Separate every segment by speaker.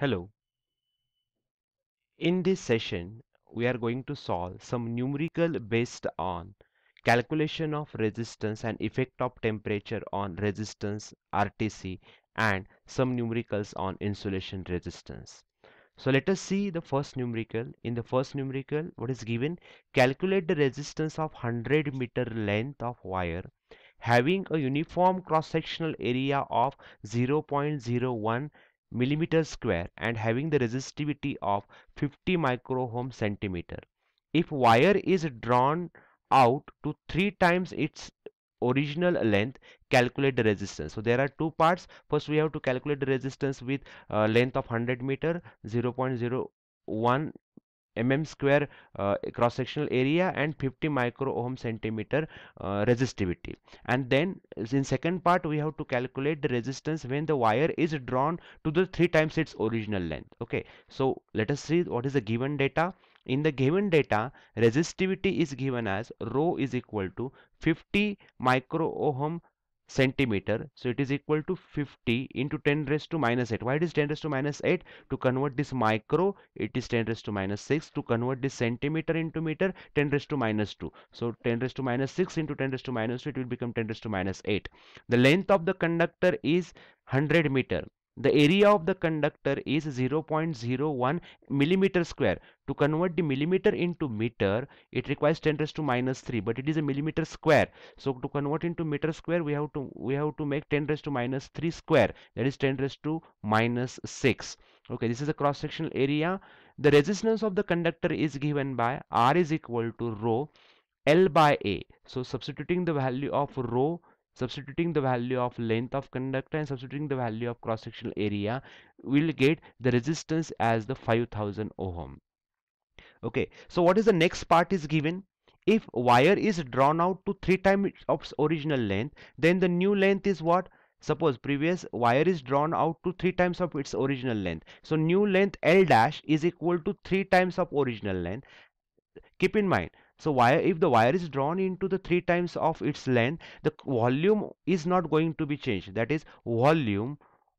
Speaker 1: Hello. In this session, we are going to solve some numerical based on calculation of resistance and effect of temperature on resistance RTC and some numericals on insulation resistance. So let us see the first numerical. In the first numerical, what is given? Calculate the resistance of 100 meter length of wire having a uniform cross-sectional area of 0.01 millimeter square and having the resistivity of 50 micro centimeter. If wire is drawn out to three times its original length calculate the resistance so there are two parts first we have to calculate the resistance with uh, length of 100 meter 0.01 mm square uh, cross sectional area and 50 micro ohm centimeter uh, resistivity. And then in second part we have to calculate the resistance when the wire is drawn to the three times its original length. Okay. So let us see what is the given data. In the given data resistivity is given as rho is equal to 50 micro ohm centimeter. So it is equal to 50 into 10 raised to minus 8 why it is 10 raised to minus 8 to convert this micro it is 10 raised to minus 6 to convert this centimeter into meter 10 raised to minus 2 so 10 raised to minus 6 into 10 raised to minus 2 it will become 10 raised to minus 8 the length of the conductor is 100 meter the area of the conductor is 0.01 millimeter square. To convert the millimeter into meter it requires 10 raised to minus 3 but it is a millimeter square. So to convert into meter square we have to we have to make 10 raised to minus 3 square. That is 10 raised to minus 6 okay this is a cross sectional area. The resistance of the conductor is given by r is equal to rho l by a. So substituting the value of rho substituting the value of length of conductor and substituting the value of cross sectional area we'll get the resistance as the 5000 ohm. Okay so what is the next part is given? If wire is drawn out to three times of original length then the new length is what? Suppose previous wire is drawn out to three times of its original length. So new length l dash is equal to three times of original length. Keep in mind so wire if the wire is drawn into the three times of its length the volume is not going to be changed. That is volume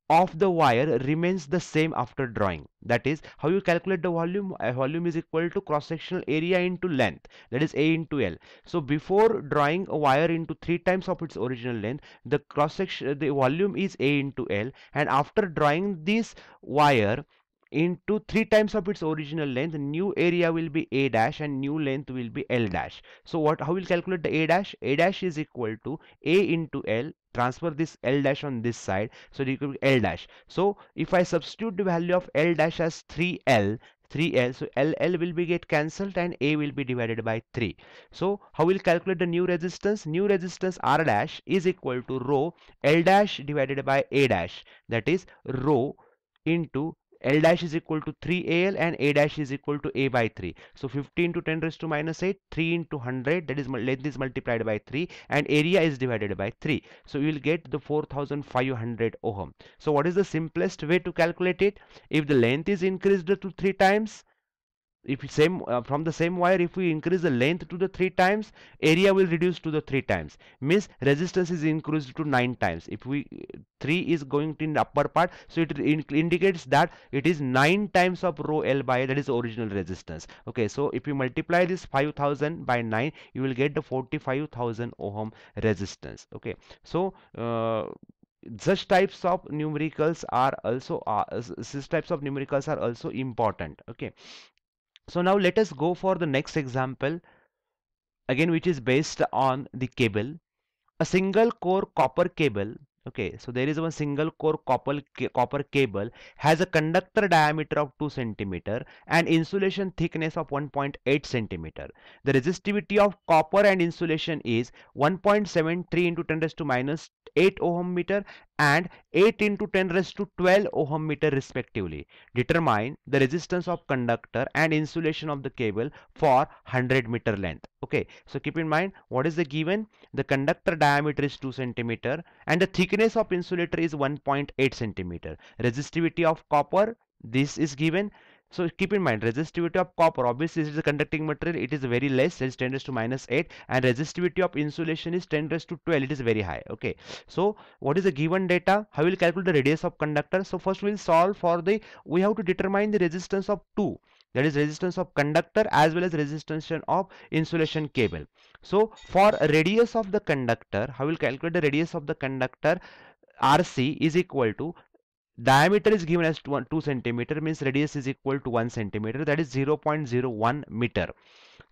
Speaker 1: of the wire remains the same after drawing. That is how you calculate the volume? A volume is equal to cross sectional area into length. That is a into l. So before drawing a wire into three times of its original length the cross section the volume is a into l. And after drawing this wire into three times of its original length new area will be a dash and new length will be l dash. So what how will calculate the a dash? A dash is equal to a into l transfer this l dash on this side so it be l dash. So if i substitute the value of l dash as 3l 3l so l l will be get cancelled and a will be divided by 3 so how will calculate the new resistance? New resistance r dash is equal to rho l dash divided by a dash. That is rho into L dash is equal to 3AL and A dash is equal to A by 3. So 15 to 10 raised to minus 8, 3 into 100 that is length is multiplied by 3 and area is divided by 3. So you will get the 4500 ohm. So what is the simplest way to calculate it? If the length is increased to 3 times if same uh, from the same wire if we increase the length to the three times area will reduce to the three times. Means resistance is increased to nine times. If we three is going to in upper part so it in indicates that it is nine times of rho l by that is original resistance. Okay so if you multiply this 5000 by 9 you will get the 45000 ohm resistance. Okay so uh, such types of numericals are also uh, such types of numericals are also important. Okay so now let us go for the next example again which is based on the cable. A single core copper cable okay so there is one single core copper copper cable has a conductor diameter of 2 centimeter and insulation thickness of 1.8 centimeter. The resistivity of copper and insulation is 1.73 into 10 raised to minus 8 ohm meter and 8 into 10 raised to 12 ohm meter respectively. Determine the resistance of conductor and insulation of the cable for 100 meter length. Okay, so keep in mind what is the given? The conductor diameter is 2 centimeter and the thickness of insulator is 1.8 centimeter. Resistivity of copper this is given so keep in mind resistivity of copper obviously this is a conducting material. It is very less it is 10 raised to minus 8 and resistivity of insulation is 10 raised to 12 it is very high okay? So what is the given data? How will calculate the radius of conductor? So first we will solve for the we have to determine the resistance of two. That is resistance of conductor as well as resistance of insulation cable. So for radius of the conductor how will calculate the radius of the conductor? Rc is equal to diameter is given as 2, 2 centimeter means radius is equal to 1 centimeter that is 0.01 meter.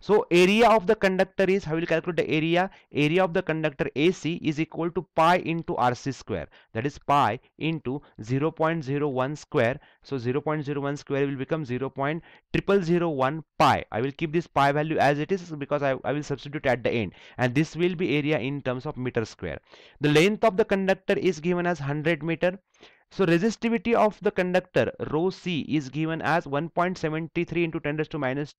Speaker 1: So area of the conductor is how will calculate the area? Area of the conductor AC is equal to pi into RC square that is pi into 0.01 square. So 0.01 square will become 0.0001 pi. I will keep this pi value as it is because I, I will substitute at the end. And this will be area in terms of meter square. The length of the conductor is given as 100 meter so resistivity of the conductor rho C is given as 1.73 into 10 raised to minus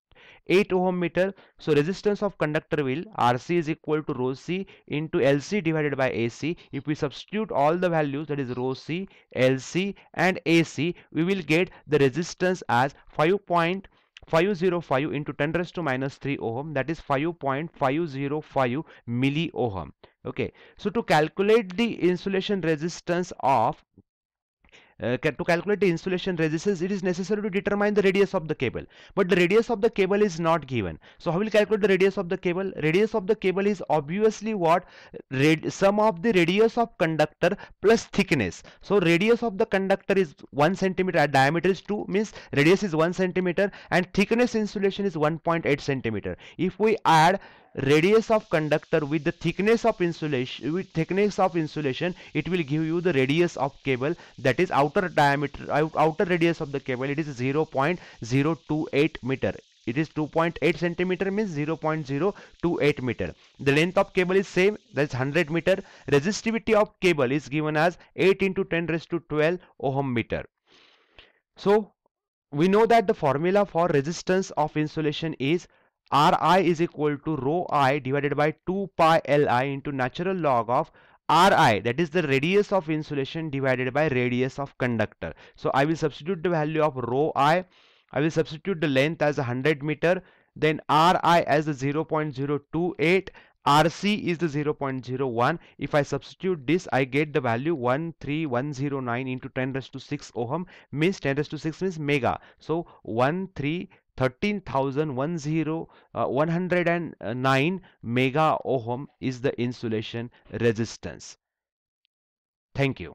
Speaker 1: 8 ohm meter. So resistance of conductor will RC is equal to rho C into LC divided by AC. If we substitute all the values that is rho C, LC and AC, we will get the resistance as 5.505 into 10 raised to minus 3 ohm that is 5.505 milli ohm. Okay, so to calculate the insulation resistance of uh, to calculate the insulation resistance it is necessary to determine the radius of the cable. But the radius of the cable is not given. So how will calculate the radius of the cable? Radius of the cable is obviously what? Sum of the radius of conductor plus thickness. So radius of the conductor is 1 centimeter diameter is 2 means radius is 1 centimeter and thickness insulation is 1.8 centimeter. If we add radius of conductor with the thickness of insulation with thickness of insulation it will give you the radius of cable that is outer diameter outer radius of the cable. It is 0.028 meter. It is 2.8 centimeter means 0.028 meter. The length of cable is same that's 100 meter. Resistivity of cable is given as 8 into 10 raised to 12 ohm meter. So we know that the formula for resistance of insulation is Ri is equal to rho i divided by 2 pi Li into natural log of Ri. That is the radius of insulation divided by radius of conductor. So I will substitute the value of rho i. I will substitute the length as 100 meter. Then Ri as the 0.028 RC is the 0.01 if I substitute this I get the value 13109 into 10 raised to 6 ohm means 10 raised to 6 means mega. So 13 13,109 uh, mega ohm is the insulation resistance. Thank you.